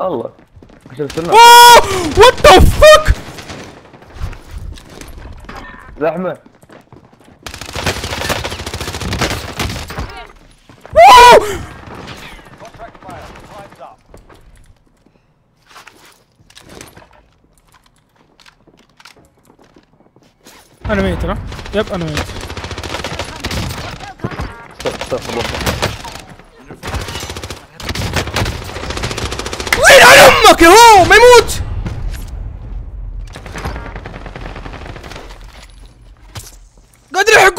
الله. عشان oh what the fuck. Time's up. أنا ميت ترى yep أنا ميت استغفر الله أمك اهو ما يموت! قادر يحكون